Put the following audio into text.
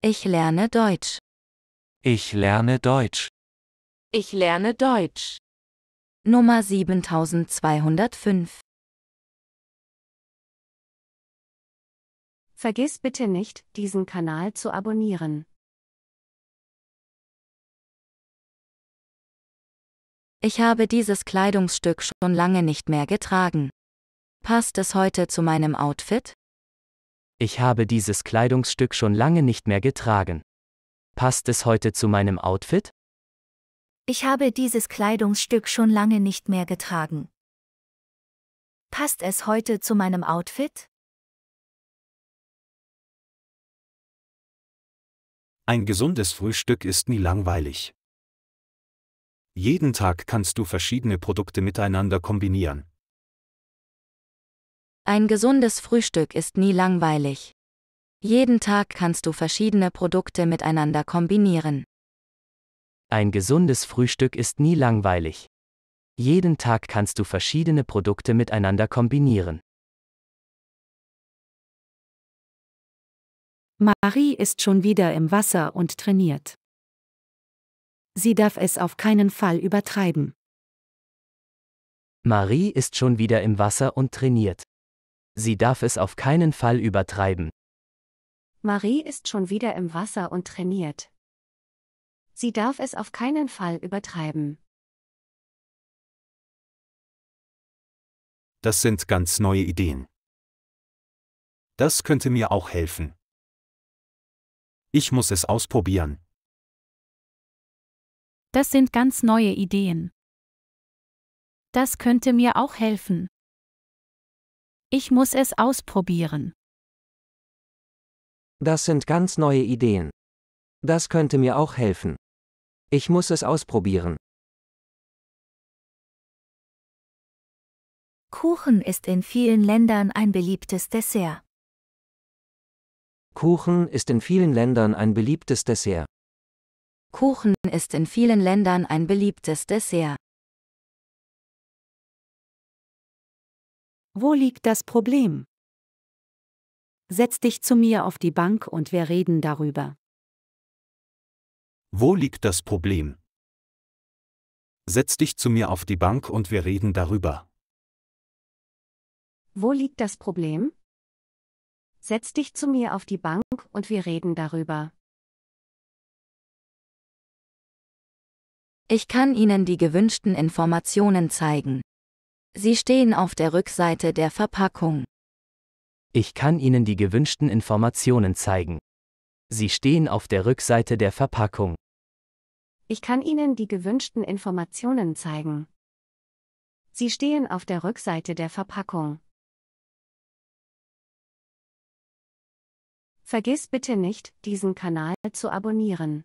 Ich lerne Deutsch. Ich lerne Deutsch. Ich lerne Deutsch. Nummer 7205. Vergiss bitte nicht, diesen Kanal zu abonnieren. Ich habe dieses Kleidungsstück schon lange nicht mehr getragen. Passt es heute zu meinem Outfit? Ich habe dieses Kleidungsstück schon lange nicht mehr getragen. Passt es heute zu meinem Outfit? Ich habe dieses Kleidungsstück schon lange nicht mehr getragen. Passt es heute zu meinem Outfit? Ein gesundes Frühstück ist nie langweilig. Jeden Tag kannst du verschiedene Produkte miteinander kombinieren. Ein gesundes Frühstück ist nie langweilig. Jeden Tag kannst du verschiedene Produkte miteinander kombinieren. Ein gesundes Frühstück ist nie langweilig. Jeden Tag kannst du verschiedene Produkte miteinander kombinieren. Marie ist schon wieder im Wasser und trainiert. Sie darf es auf keinen Fall übertreiben. Marie ist schon wieder im Wasser und trainiert. Sie darf es auf keinen Fall übertreiben. Marie ist schon wieder im Wasser und trainiert. Sie darf es auf keinen Fall übertreiben. Das sind ganz neue Ideen. Das könnte mir auch helfen. Ich muss es ausprobieren. Das sind ganz neue Ideen. Das könnte mir auch helfen. Ich muss es ausprobieren. Das sind ganz neue Ideen. Das könnte mir auch helfen. Ich muss es ausprobieren. Kuchen ist in vielen Ländern ein beliebtes Dessert. Kuchen ist in vielen Ländern ein beliebtes Dessert. Kuchen ist in vielen Ländern ein beliebtes Dessert. Wo liegt das Problem? Setz dich zu mir auf die Bank und wir reden darüber. Wo liegt das Problem? Setz dich zu mir auf die Bank und wir reden darüber. Wo liegt das Problem? Setz dich zu mir auf die Bank und wir reden darüber. Ich kann Ihnen die gewünschten Informationen zeigen. Sie stehen auf der Rückseite der Verpackung. Ich kann Ihnen die gewünschten Informationen zeigen. Sie stehen auf der Rückseite der Verpackung. Ich kann Ihnen die gewünschten Informationen zeigen. Sie stehen auf der Rückseite der Verpackung. Vergiss bitte nicht, diesen Kanal zu abonnieren.